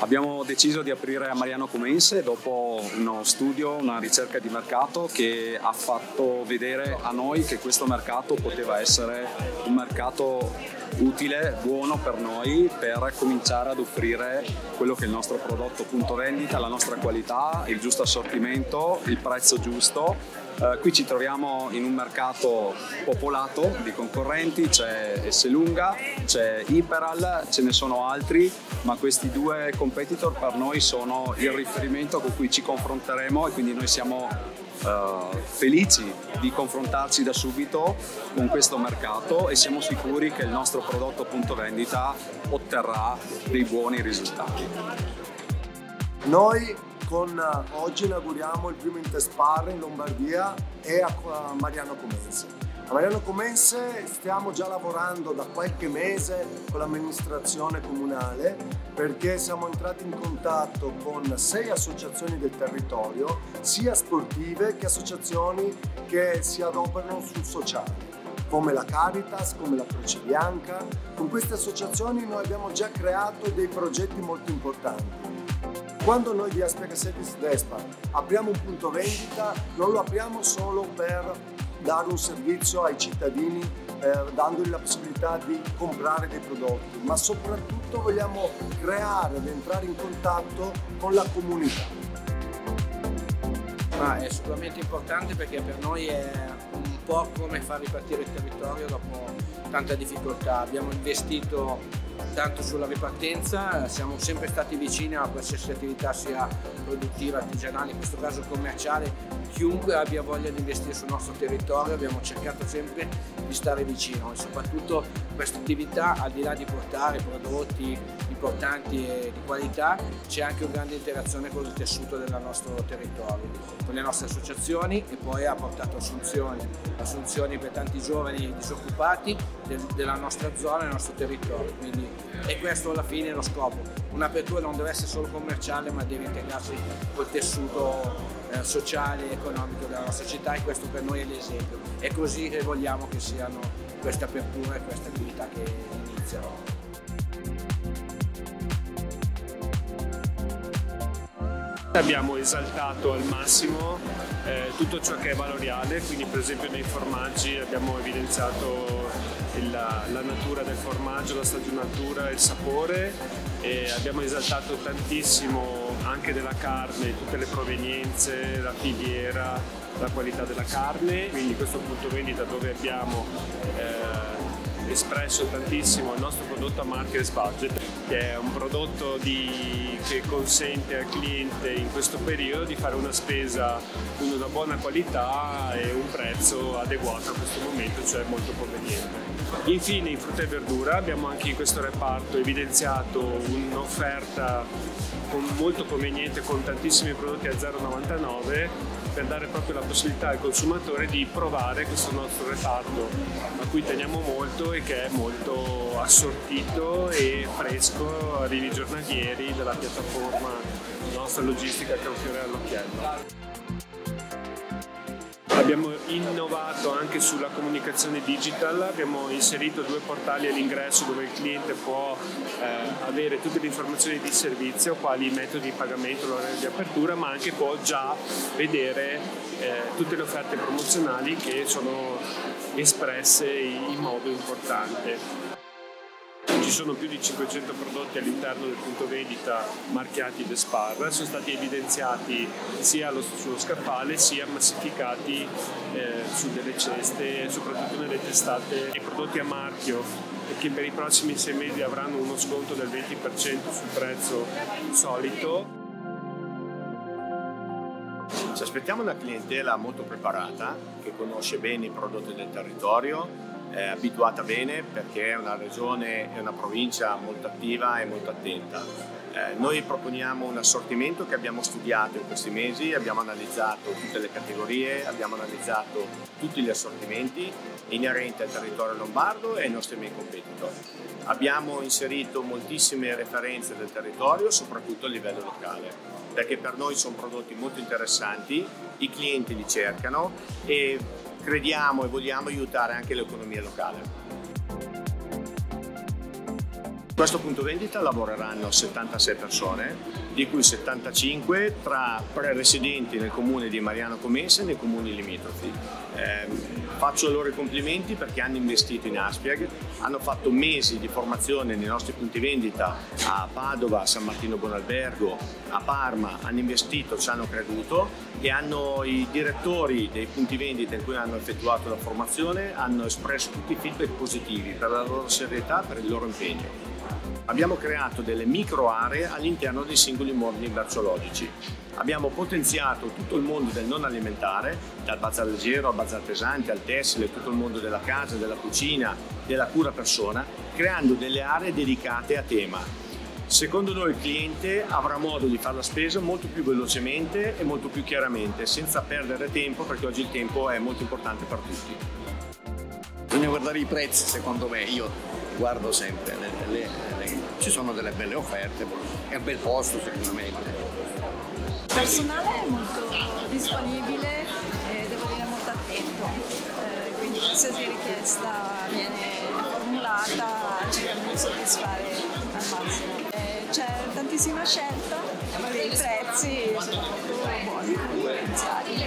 Abbiamo deciso di aprire a Mariano Comense dopo uno studio, una ricerca di mercato che ha fatto vedere a noi che questo mercato poteva essere un mercato utile, buono per noi per cominciare ad offrire quello che è il nostro prodotto punto vendita, la nostra qualità, il giusto assortimento, il prezzo giusto Uh, qui ci troviamo in un mercato popolato di concorrenti, c'è Esselunga, c'è Iperal, ce ne sono altri, ma questi due competitor per noi sono il riferimento con cui ci confronteremo e quindi noi siamo uh, felici di confrontarci da subito con questo mercato e siamo sicuri che il nostro prodotto punto vendita otterrà dei buoni risultati. Noi con, oggi inauguriamo il primo Intespar in Lombardia e a Mariano Comense. A Mariano Comense stiamo già lavorando da qualche mese con l'amministrazione comunale perché siamo entrati in contatto con sei associazioni del territorio, sia sportive che associazioni che si adoperano sul sociale come la Caritas, come la Croce Bianca. Con queste associazioni noi abbiamo già creato dei progetti molto importanti. Quando noi di Aspega Service Despa apriamo un punto vendita, non lo apriamo solo per dare un servizio ai cittadini eh, dandogli la possibilità di comprare dei prodotti, ma soprattutto vogliamo creare ed entrare in contatto con la comunità. Ma è sicuramente importante perché per noi è un po' come far ripartire il territorio dopo tanta difficoltà. Abbiamo investito tanto sulla ripartenza, siamo sempre stati vicini a qualsiasi attività sia produttiva, artigianale, in questo caso commerciale, chiunque abbia voglia di investire sul nostro territorio abbiamo cercato sempre di stare vicino e soprattutto questa attività al di là di portare prodotti importanti e di qualità c'è anche una grande interazione con il tessuto del nostro territorio, con le nostre associazioni e poi ha portato assunzioni, assunzioni per tanti giovani disoccupati del, della nostra zona, del nostro territorio. Quindi, e questo alla fine è lo scopo. Un'apertura non deve essere solo commerciale ma deve integrarsi col tessuto eh, sociale e economico della città e questo per noi è l'esempio. È così che vogliamo che siano queste aperture e queste attività che iniziano. Abbiamo esaltato al massimo eh, tutto ciò che è valoriale, quindi per esempio nei formaggi abbiamo evidenziato la, la natura del formaggio, la stagionatura, il sapore e abbiamo esaltato tantissimo anche della carne, tutte le provenienze, la filiera, la qualità della carne, quindi questo punto vendita dove abbiamo eh, espresso tantissimo il nostro prodotto a Markers Budget, che è un prodotto di, che consente al cliente in questo periodo di fare una spesa con una buona qualità e un prezzo adeguato a questo momento, cioè molto conveniente. Infine in frutta e verdura abbiamo anche in questo reparto evidenziato un'offerta molto conveniente con tantissimi prodotti a 0,99 per dare proprio la possibilità al consumatore di provare questo nostro reparto a cui teniamo molto e che è molto assortito e fresco, arrivi giornalieri dalla piattaforma nostra logistica fiore all'occhiello. Abbiamo innovato anche sulla comunicazione digital, abbiamo inserito due portali all'ingresso dove il cliente può eh, avere tutte le informazioni di servizio, quali i metodi di pagamento, l'orario di apertura, ma anche può già vedere eh, tutte le offerte promozionali che sono espresse in modo importante. Sono più di 500 prodotti all'interno del punto vendita marchiati The Spar, sono stati evidenziati sia sullo scaffale sia massificati eh, su delle ceste, soprattutto nelle testate i prodotti a marchio che per i prossimi sei mesi avranno uno sconto del 20% sul prezzo solito. Ci aspettiamo una clientela molto preparata, che conosce bene i prodotti del territorio, è abituata bene perché è una regione e una provincia molto attiva e molto attenta. Eh, noi proponiamo un assortimento che abbiamo studiato in questi mesi, abbiamo analizzato tutte le categorie, abbiamo analizzato tutti gli assortimenti inerenti al territorio lombardo e ai nostri main competitor. Abbiamo inserito moltissime referenze del territorio, soprattutto a livello locale, perché per noi sono prodotti molto interessanti, i clienti li cercano e crediamo e vogliamo aiutare anche l'economia locale. Questo punto vendita lavoreranno 76 persone, di cui 75 tra pre-residenti nel comune di Mariano Comense e nei comuni limitrofi. Eh, faccio loro i complimenti perché hanno investito in Aspiag, hanno fatto mesi di formazione nei nostri punti vendita a Padova, a San Martino Buonalbergo, a Parma, hanno investito, ci hanno creduto e hanno i direttori dei punti vendita in cui hanno effettuato la formazione hanno espresso tutti i feedback positivi per la loro serietà, per il loro impegno. Abbiamo creato delle micro aree all'interno dei singoli mondi merceologici. Abbiamo potenziato tutto il mondo del non alimentare, dal bazar leggero al bazar pesante, al tessile, tutto il mondo della casa, della cucina, della cura persona, creando delle aree dedicate a tema. Secondo noi il cliente avrà modo di fare la spesa molto più velocemente e molto più chiaramente, senza perdere tempo, perché oggi il tempo è molto importante per tutti. Bisogna guardare i prezzi, secondo me, io guardo sempre, le, le, le, ci sono delle belle offerte, è un bel posto sicuramente. Il personale è molto disponibile e devo dire molto attento, eh, quindi qualsiasi richiesta viene formulata cercando di soddisfare al massimo. Eh, c'è tantissima scelta, dei prezzi soprattutto buoni, concorrenziali.